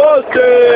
você!